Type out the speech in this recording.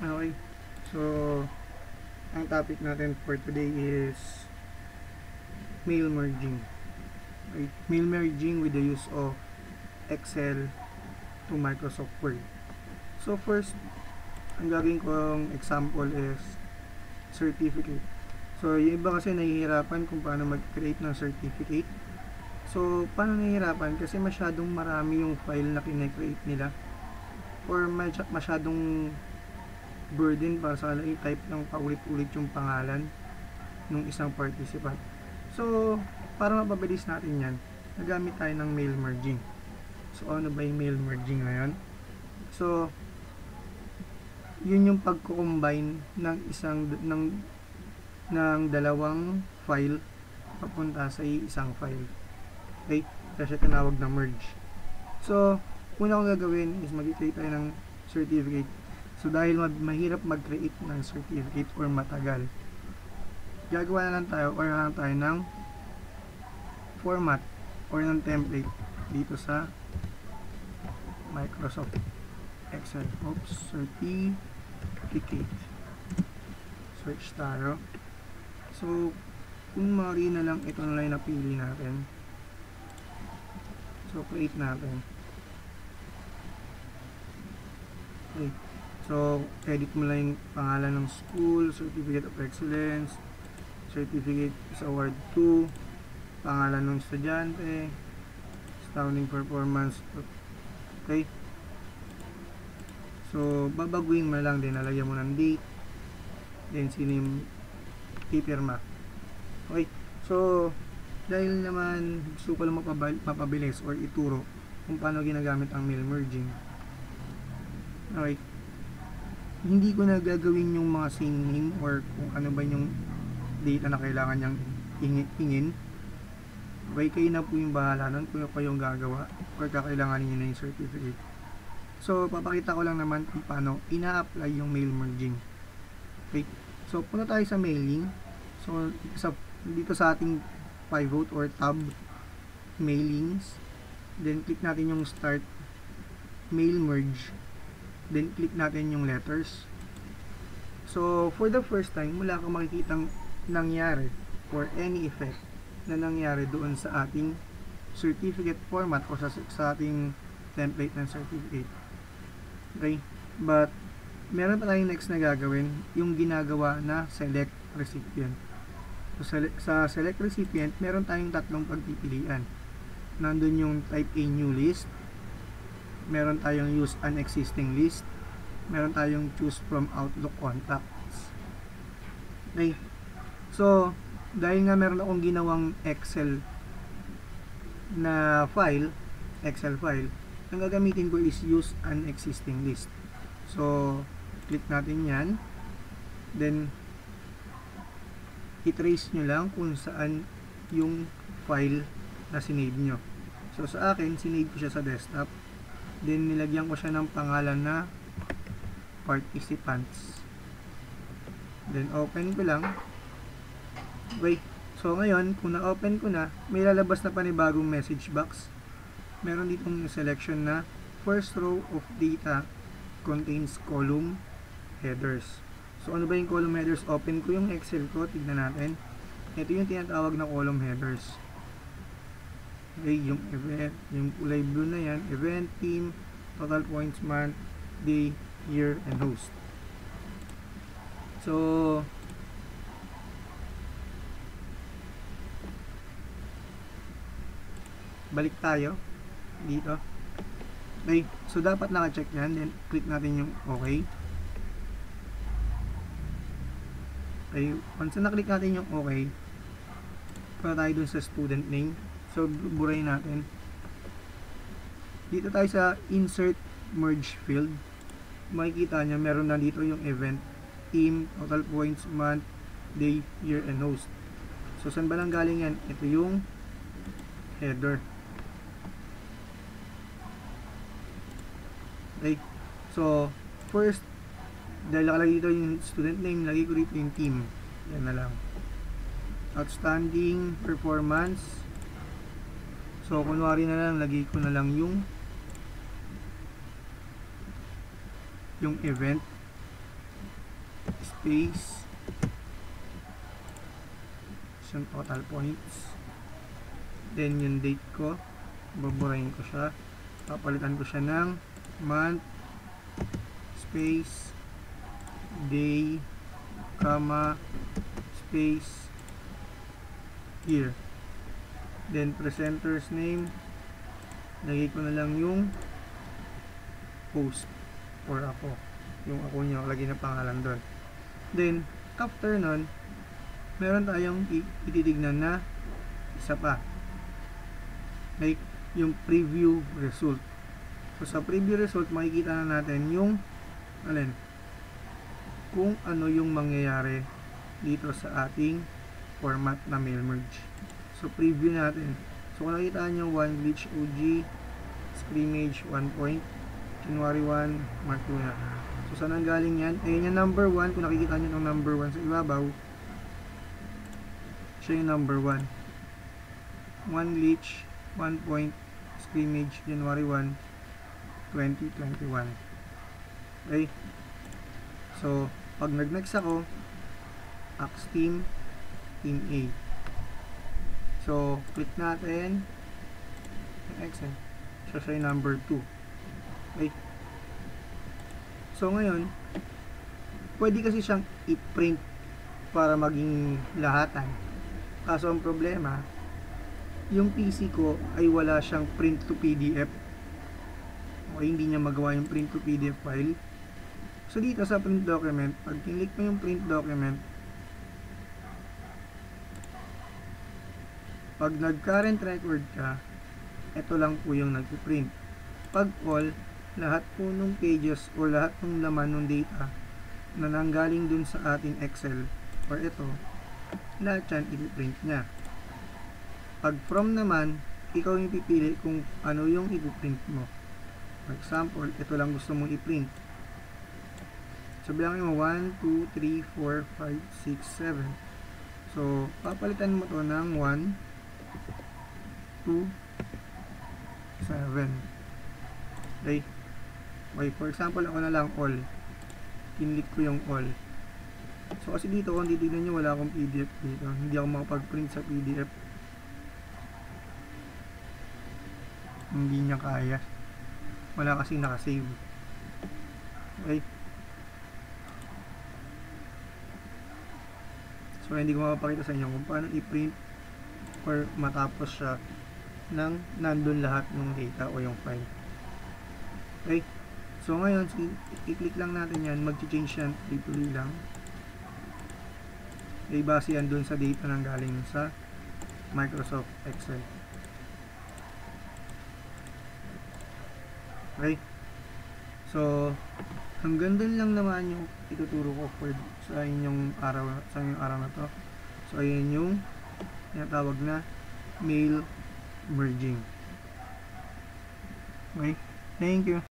Okay. So, ang topic natin for today is mail merging. Right? Mail merging with the use of Excel to Microsoft Word. So, first, ang gagawin kong example is certificate. So, yung iba kasi nahihirapan kung paano mag-create ng certificate. So, paano nahihirapan? Kasi masyadong marami yung file na kinecreate nila or masyadong burden para sa kanila i-type ng paulit-ulit yung pangalan ng isang participant. So, para mapabilis natin yan, nagamit tayo ng mail merging. So, ano ba yung mail merging na yan? So, yun yung pagko-combine ng isang ng ng dalawang file papunta sa isang file. Okay? Kasi tinawag na merge. So, una kong gagawin is mag-create tayo ng certificate So dahil mahirap mag-create ng certificate or matagal, gagawa na lang tayo or lang tayo ng format or ng template dito sa Microsoft Excel. Oops, certificate. Search tayo. So, kung mali na lang, ito na lang napili natin. So, create natin. Okay. So, edit mo lang yung pangalan ng school, Certificate of Excellence, Certificate sa Award 2, pangalan ng estudyante, astounding performance. Okay? So, babaguhin mo lang din, nalagyan mo ng date, then sino yung pipirma. Okay? So, dahil naman gusto ko lang mapabilis or ituro kung paano ginagamit ang mail merging. Okay? Hindi ko na gagawin yung mga singing or kung ano ba yung data na kailangan niyang hingin. Okay, kayo na po yung bahala nun kung pa yung gagawa or kakailangan niyo na yung certificate. So, papakita ko lang naman kung paano ina-apply yung mail merging. Okay, so punta tayo sa mailing. So, sa, dito sa ating pivot or tab mailings, then click natin yung start mail merge Then, click natin yung letters. So, for the first time, wala kang makikitang nangyari or any effect na nangyari doon sa ating certificate format o sa, sa ating template ng certificate. Okay? But, meron pa tayong next na gagawin, yung ginagawa na select recipient. So, sa select recipient, meron tayong tatlong pagpipilian. Nandun yung type A new list, meron tayong use an existing list, meron tayong choose from Outlook contacts. Okay. So, dahil nga meron akong ginawang Excel na file, Excel file, ang gagamitin ko is use an existing list. So, click natin yan. Then, i-trace nyo lang kung saan yung file na sinave nyo. So, sa akin, sinave ko siya sa desktop. Then, nilagyan ko siya ng pangalan na participants. Then, open ko lang. Wait. So, ngayon, kung na-open ko na, may lalabas na panibagong message box. Meron ditong selection na first row of data contains column headers. So, ano ba yung column headers? Open ko yung Excel ko. Tignan natin. Ito yung tinatawag na column headers. Okay, yung event, yung kulay blue na yan, event, team, total points, month, day, year, and host. So, balik tayo dito. Okay, so dapat naka-check yan, then click natin yung okay. Okay, once na click natin yung okay, para tayo dun sa student name. So, burayin natin. Dito tayo sa insert merge field. Makikita nyo, meron na dito yung event, team, total points, month, day, year, and host. So, saan ba nang galing yan? Ito yung header. Okay. So, first, dahil nakalagay dito yung student name, lagay ko dito yung team. Yan na lang. Outstanding performance So, kunwari na lang, lagay ko na lang yung yung event. space. Yung total points. Then yung date ko baburahin ko siya. Papalitan ko siya ng month space day comma space year then presenter's name. Lagay ko na lang yung post or ako. Yung ako niya lagay na pangalan doon. Then after nun meron tayong ititignan na isa pa. Like yung preview result. So sa preview result makikita na natin yung alin kung ano yung mangyayari dito sa ating format na mail merge so preview natin. So kung nakita nyo 1 glitch OG scrimmage 1 point January 1 mark 2 na. So saan ang galing yan? Ayun yung number 1 kung nakikita nyo ng number 1 sa ibabaw siya yung number 1 1 glitch 1 point scrimmage January 1 2021 okay? So pag nag next ako ax team team A so click natin. X eh. Siya siya number 2 okay so ngayon pwede kasi siyang i-print para maging lahatan. Kaso ang problema yung PC ko ay wala siyang print to PDF o hindi niya magawa yung print to PDF file. So dito sa print document pag kinlik mo yung print document pag nag current record ka ito lang po yung nagpiprint pag all lahat po ng pages o lahat ng laman ng data na nanggaling dun sa ating Excel or ito lahat yan ipiprint niya. Pag from naman ikaw yung pipili kung ano yung ipiprint mo. For example ito lang gusto mong i-print. So bilangin mo 1, 2, 3, 4, 5, 6, 7 so papalitan mo to ng 1 2 7 okay okay for example ako na lang all. Kinlik ko yung all. So kasi dito kung titignan nyo wala akong PDF dito. Hindi ako makapag-print sa PDF hindi niya kaya. Wala kasi nakasave. Okay. So hindi ko mapapakita sa inyo kung paano i-print or matapos siya ng nandun lahat ng data o yung file okay so ngayon i-click lang natin yan mag-change yan tuloy lang ay base yan dun sa data nang galing sa Microsoft Excel Okay? So, hanggang dun lang naman yung ituturo ko for sa inyong araw sa inyong araw na to. So, ayan yung tinatawag na mail merging. Okay? Thank you.